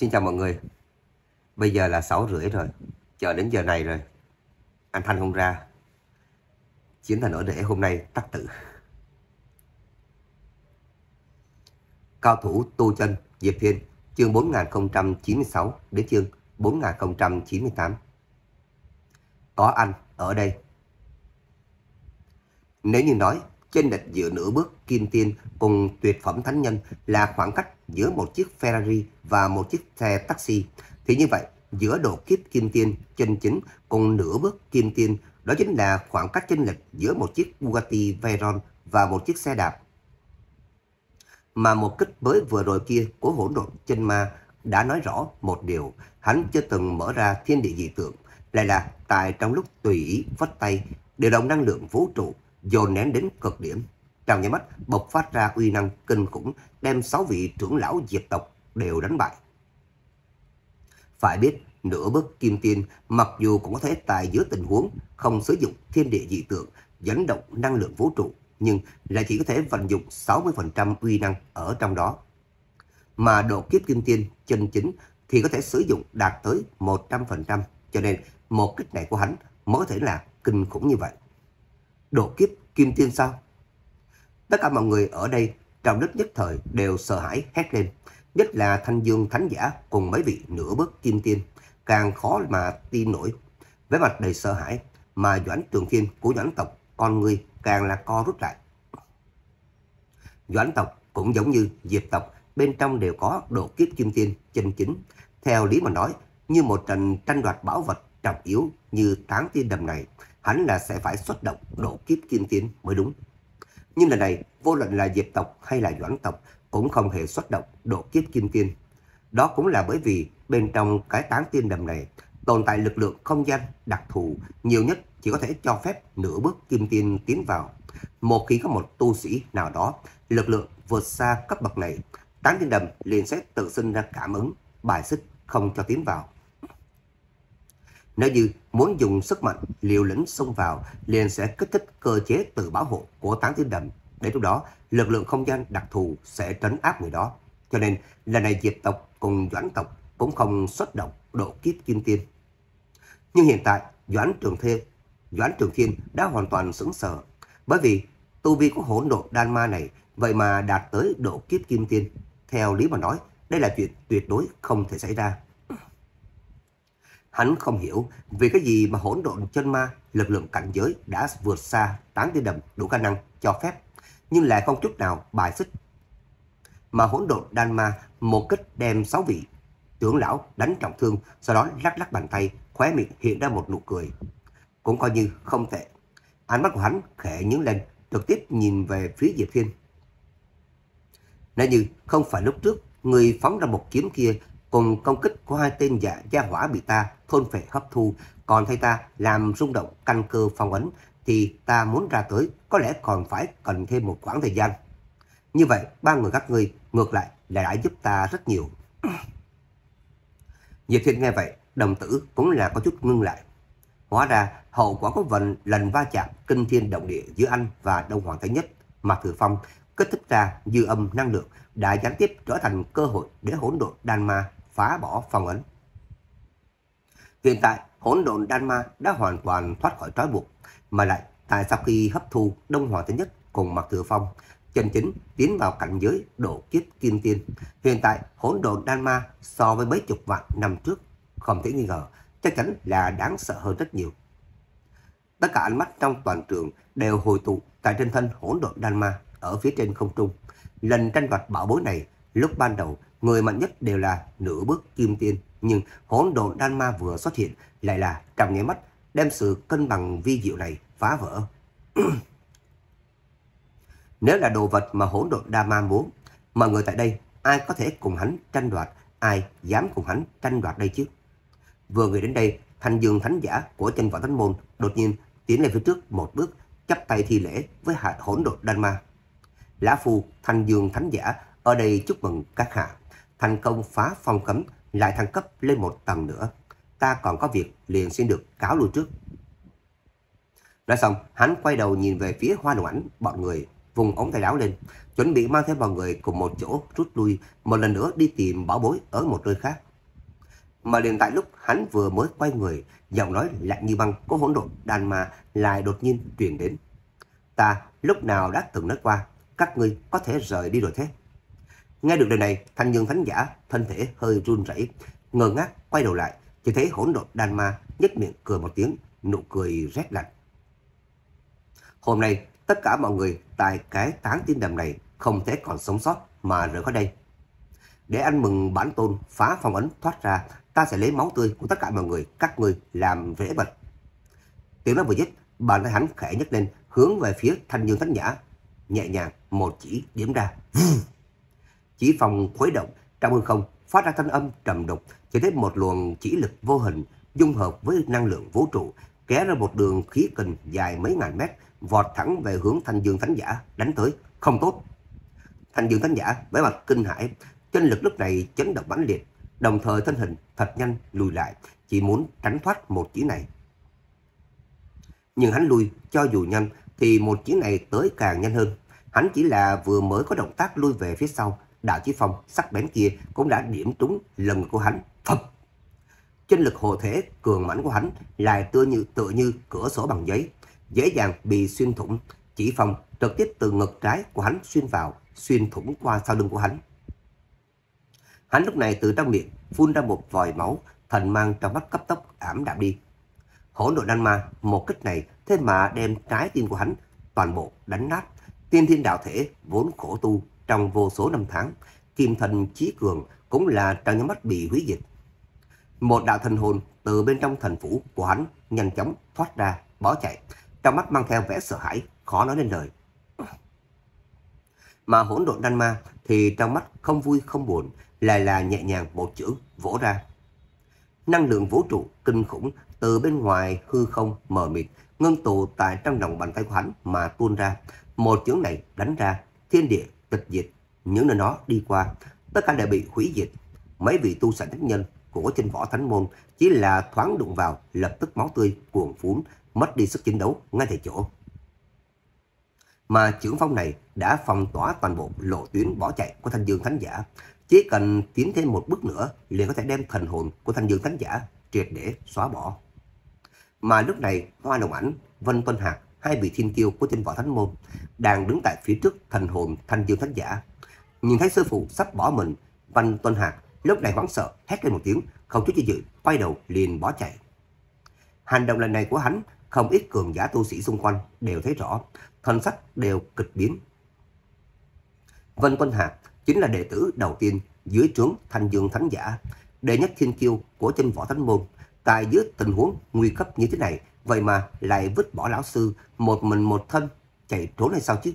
Xin chào mọi người. Bây giờ là 6 rưỡi rồi. Chờ đến giờ này rồi. Anh Thanh không ra. Chiến thành ở rễ hôm nay tắt tự Cao thủ tu chân, Diệp Thiên chương 4096 đến chương 4098. Có anh ở đây. Nếu như nói trên lệch giữa nửa bước kim tiên cùng tuyệt phẩm thánh nhân là khoảng cách giữa một chiếc Ferrari và một chiếc xe taxi, thì như vậy giữa độ kiếp kim tiên chân chính cùng nửa bước kim tiên đó chính là khoảng cách chênh lệch giữa một chiếc Bugatti Veyron và một chiếc xe đạp. Mà một kích mới vừa rồi kia của hỗn độn chân ma đã nói rõ một điều, hắn chưa từng mở ra thiên địa dị tượng, lại là tại trong lúc tùy ý vất tay, điều động năng lượng vũ trụ dồn nén đến cực điểm. Trong nháy mắt bộc phát ra uy năng kinh khủng, đem sáu vị trưởng lão diệt tộc đều đánh bại. Phải biết, nửa bước kim tiên mặc dù cũng có thể tài giữa tình huống không sử dụng thiên địa dị tượng, dẫn động năng lượng vũ trụ, nhưng lại chỉ có thể vận dụng 60% uy năng ở trong đó. Mà độ kiếp kim tiên chân chính thì có thể sử dụng đạt tới 100%, cho nên một kích này của hắn mới có thể là kinh khủng như vậy đồ kiếp kim tiên sao? Tất cả mọi người ở đây trong đất nhất thời đều sợ hãi hét lên. Nhất là thanh dương thánh giả cùng mấy vị nửa bước kim tiên. Càng khó mà tin nổi. Với mặt đầy sợ hãi mà Doãn Trường Thiên của Doãn tộc con người càng là co rút lại. Doãn tộc cũng giống như Diệp tộc bên trong đều có độ kiếp kim tiên chân chính. Theo lý mà nói, như một trận tranh đoạt bảo vật trọng yếu như táng tiên đầm này, hắn là sẽ phải xuất động độ kiếp kim tiên mới đúng. Nhưng lần này, vô luận là Diệp tộc hay là Doãn tộc cũng không hề xuất động độ kiếp kim tiên. Đó cũng là bởi vì bên trong cái táng tiên đầm này tồn tại lực lượng không gian đặc thù nhiều nhất chỉ có thể cho phép nửa bước kim tiên tiến vào. Một khi có một tu sĩ nào đó lực lượng vượt xa cấp bậc này, táng tiên đầm liền sẽ tự sinh ra cảm ứng, bài xích không cho tiến vào. Nếu như muốn dùng sức mạnh liều lĩnh xông vào, liền sẽ kích thích cơ chế tự bảo hộ của tán tiên đầm. Để lúc đó, lực lượng không gian đặc thù sẽ trấn áp người đó. Cho nên, lần này Diệp tộc cùng Doãn tộc cũng không xuất động độ kiếp kim tiên. Nhưng hiện tại, Doãn Trường Thiên, Doãn Trường Thiên đã hoàn toàn sững sờ. Bởi vì tu vi của hỗn độ đan ma này vậy mà đạt tới độ kiếp kim tiên. Theo lý mà nói, đây là chuyện tuyệt đối không thể xảy ra. Hắn không hiểu vì cái gì mà hỗn độn chân ma, lực lượng cảnh giới đã vượt xa tán tiên đầm đủ khả năng cho phép, nhưng lại không chút nào bài xích. Mà hỗn độn đan ma một kích đem sáu vị trưởng lão đánh trọng thương, sau đó lắc lắc bàn tay, khóe miệng hiện ra một nụ cười. Cũng coi như không tệ. Ánh mắt của hắn khẽ nhướng lên, trực tiếp nhìn về phía Diệp Thiên. Nếu như không phải lúc trước, người phóng ra một kiếm kia cùng công kích của hai tên giả gia hỏa bị ta thôn phệ hấp thu, còn thay ta làm rung động căn cơ phong ấn, thì ta muốn ra tới có lẽ còn phải cần thêm một khoảng thời gian. Như vậy, ba người các ngươi ngược lại là đã giúp ta rất nhiều. Diệp Thiên nghe vậy, đồng tử cũng là có chút ngưng lại. Hóa ra, hậu quả của vận lần va chạm kinh thiên động địa giữa anh và Đông Hoàng Thái Nhất, Mạc Thừa Phong, kích thích ra dư âm năng lượng đã gián tiếp trở thành cơ hội để hỗn độn đan ma phá bỏ phong ấn. Hiện tại, hỗn độn đan ma đã hoàn toàn thoát khỏi trói buộc, mà lại tại sau khi hấp thu Đông Hoàng Thứ Nhất cùng Mạc Thừa Phong, chân chính tiến vào cảnh giới độ kiếp kim tiên. Hiện tại, hỗn độn đan ma so với mấy chục vạn năm trước, không thể nghi ngờ, chắc chắn là đáng sợ hơn rất nhiều. Tất cả ánh mắt trong toàn trường đều hồi tụ tại trên thân hỗn độn đan ma ở phía trên không trung. Lần tranh đoạt bảo bối này, lúc ban đầu người mạnh nhất đều là nửa bước kim tiên, nhưng hỗn độn đan ma vừa xuất hiện lại là trong nháy mắt đem sự cân bằng vi diệu này phá vỡ. Nếu là đồ vật mà hỗn độn đa ma muốn, mọi người tại đây ai có thể cùng hắn tranh đoạt, ai dám cùng hắn tranh đoạt đây chứ? Vừa người đến đây, thanh dương thánh giả của chân võ thánh môn đột nhiên tiến lên phía trước một bước, chắp tay thi lễ với hạt hỗn độn đan ma. Lã phu thanh dương thánh giả ở đây chúc mừng các hạ thành công phá phong cấm lại thăng cấp lên một tầng nữa. Ta còn có việc liền xin được cáo lui trước. Nói xong, hắn quay đầu nhìn về phía hoa đồng ảnh, bọn người vùng ống tay áo lên, chuẩn bị mang theo mọi người cùng một chỗ rút lui, một lần nữa đi tìm bảo bối ở một nơi khác. Mà liền tại lúc hắn vừa mới quay người, giọng nói lạnh như băng có hỗn độn đàn mà lại đột nhiên truyền đến. Ta lúc nào đã từng nói qua, các ngươi có thể rời đi rồi thế. Nghe được điều này, thanh dương thánh giả thân thể hơi run rẩy, ngơ ngác quay đầu lại, chỉ thấy hỗn độn đan ma nhếch miệng cười một tiếng, nụ cười rét lạnh. Hôm nay, tất cả mọi người tại cái táng tiên đầm này không thể còn sống sót mà rời khỏi đây. Để ăn mừng bản tôn phá phong ấn thoát ra, ta sẽ lấy máu tươi của tất cả mọi người, các người làm rễ bật. Tiếng nói vừa dứt, bàn tay hắn khẽ nhấc lên, hướng về phía thanh dương thánh nhã. Nhẹ nhàng, một chỉ điểm ra. Chỉ phòng khuấy động, trong hư không phát ra thanh âm trầm đục, chỉ thấy một luồng chỉ lực vô hình dung hợp với năng lượng vũ trụ, kéo ra một đường khí kình dài mấy ngàn mét, vọt thẳng về hướng Thanh Dương Thánh Giả đánh tới. Không tốt. Thanh Dương Thánh Giả vẻ mặt kinh hãi, chân lực lúc này chấn động mãnh liệt, đồng thời thân hình thật nhanh lùi lại, chỉ muốn tránh thoát một chỉ này. Nhưng hắn lùi cho dù nhanh thì một chỉ này tới càng nhanh hơn. Hắn chỉ là vừa mới có động tác lui về phía sau, đạo chí phong sắc bén kia cũng đã điểm trúng lần của hắn. Phập! Chân lực hộ thể cường mãnh của hắn lại tựa như tựa như cửa sổ bằng giấy, dễ dàng bị xuyên thủng. Chỉ phong trực tiếp từ ngực trái của hắn xuyên vào, xuyên thủng qua sau lưng của hắn. Hắn lúc này từ trong miệng phun ra một vòi máu, thần mang trong mắt cấp tốc ảm đạm đi. Hỗn độ đan ma một kích này thế mà đem trái tim của hắn toàn bộ đánh nát. Tiên thiên đạo thể vốn khổ tu trong vô số năm tháng, kim thần chí cường cũng là trong nhắm mắt bị hủy diệt. Một đạo thần hồn từ bên trong thần phủ của hắn nhanh chóng thoát ra, bỏ chạy, trong mắt mang theo vẻ sợ hãi, khó nói nên lời. Mà hỗn độn đan ma thì trong mắt không vui không buồn, lại là nhẹ nhàng một chữ vỗ ra. Năng lượng vũ trụ kinh khủng từ bên ngoài hư không mờ mịt, ngưng tụ tại trong lòng bàn tay của hắn mà tuôn ra. Một chữ này đánh ra, thiên địa tịch diệt, những nơi nó đi qua, tất cả đều bị hủy diệt. Mấy vị tu sĩ thánh nhân của trên võ thánh môn chỉ là thoáng đụng vào, lập tức máu tươi cuồn phún, mất đi sức chiến đấu ngay tại chỗ. Mà trưởng phong này đã phong tỏa toàn bộ lộ tuyến bỏ chạy của thanh dương thánh giả. Chỉ cần tiến thêm một bước nữa liền có thể đem thần hồn của thanh dương thánh giả triệt để xóa bỏ. Mà lúc này Hoa Đồng Ảnh, Vân Tuân Hạc, hai vị thiên kiêu của trên võ thánh môn đang đứng tại phía trước thần hồn thanh dương thánh giả. Nhìn thấy sư phụ sắp bỏ mình, Văn Tuân Hạc lúc này hoảng sợ hét lên một tiếng, không chút do dự, quay đầu liền bỏ chạy. Hành động lần này của hắn, không ít cường giả tu sĩ xung quanh đều thấy rõ, thân sắc đều kịch biến. Vân Tuân Hạc chính là đệ tử đầu tiên dưới trướng Thanh Dương Thánh Giả, đệ nhất thiên kiêu của chân võ thánh môn. Tại dưới tình huống nguy cấp như thế này, vậy mà lại vứt bỏ lão sư một mình một thân chạy trốn hay sao chứ?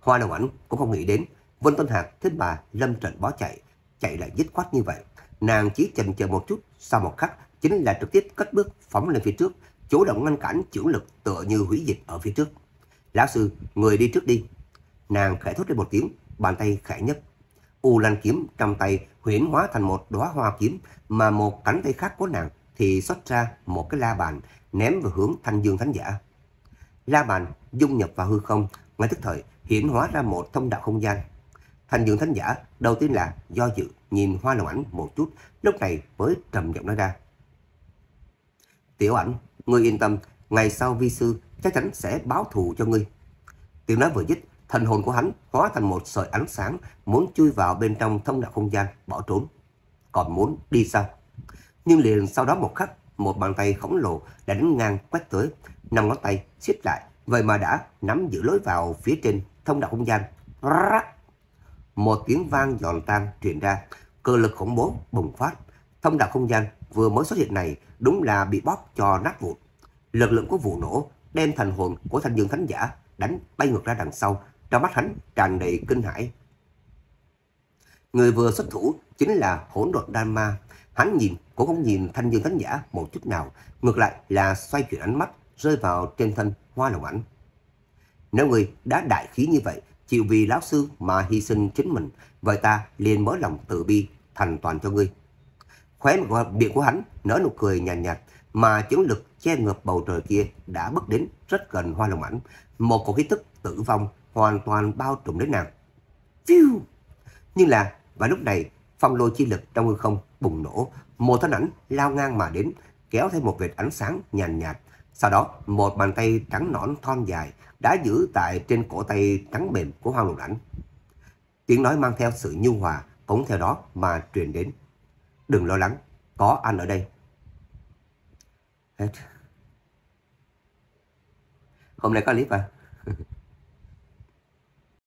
Hoa Đồng Ảnh cũng không nghĩ đến Vân tân Hạc thấy bà lâm trận bó chạy, chạy lại dứt khoát như vậy. Nàng chỉ chần chờ một chút, sau một khắc chính là trực tiếp cất bước phóng lên phía trước, chủ động ngăn cản chưởng lực tựa như hủy dịch ở phía trước. Lão sư, người đi trước đi. Nàng khẽ thốt lên một tiếng, bàn tay khẽ nhấc. U Lan kiếm trong tay huyễn hóa thành một đóa hoa kiếm, mà một cánh tay khác của nàng thì xuất ra một cái la bàn ném vào hướng Thanh Dương Thánh Giả. La bàn dung nhập vào hư không, ngay tức thời hiển hóa ra một thông đạo không gian. Thanh Dương Thánh Giả đầu tiên là do dự nhìn Hoa Long Ảnh một chút, lúc này mới trầm giọng nói ra. Tiểu ảnh, ngươi yên tâm, ngày sau vi sư chắc chắn sẽ báo thù cho ngươi. Tiểu nói vừa dứt, thần hồn của hắn hóa thành một sợi ánh sáng, muốn chui vào bên trong thông đạo không gian, bỏ trốn. Còn muốn đi sao? Nhưng liền sau đó một khắc, một bàn tay khổng lồ đã đánh ngang quét tới, năm ngón tay siết lại, vậy mà đã nắm giữ lối vào phía trên thông đạo không gian. Một tiếng vang giòn tan truyền ra, cơ lực khủng bố bùng phát. Thông đạo không gian vừa mới xuất hiện này đúng là bị bóp cho nát vụn. Lực lượng của vụ nổ đem thành hồn của thanh dương thánh giả đánh bay ngược ra đằng sau, trong mắt hắn tràn đầy kinh hãi. Người vừa xuất thủ chính là hỗn độn đan ma. Hắn nhìn cũng không nhìn thanh dương thánh giả một chút nào, ngược lại là xoay chuyển ánh mắt rơi vào trên thân hoa lòng ảnh. Nếu người đã đại khí như vậy, chịu vì lão sư mà hy sinh chính mình, vậy ta liền mở lòng tự bi, thành toàn cho ngươi. Khóe miệng của hắn nở nụ cười nhàn nhạt, nhạt, mà chiến lực che ngập bầu trời kia đã bước đến rất gần hoa lòng ảnh. Một cổ khí tức tử vong hoàn toàn bao trùm đến nàng. Phiêu! Nhưng là, và lúc này, phong lôi chi lực trong hư không bùng nổ, một thân ảnh lao ngang mà đến, kéo theo một vệt ánh sáng nhàn nhạt, nhạt. Sau đó, một bàn tay trắng nõn thon dài đã giữ tại trên cổ tay trắng mềm của Hoàng Lục Ảnh. Tiếng nói mang theo sự nhu hòa cũng theo đó mà truyền đến. Đừng lo lắng, có anh ở đây. Hết. Hôm nay có clip à?